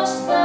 cross the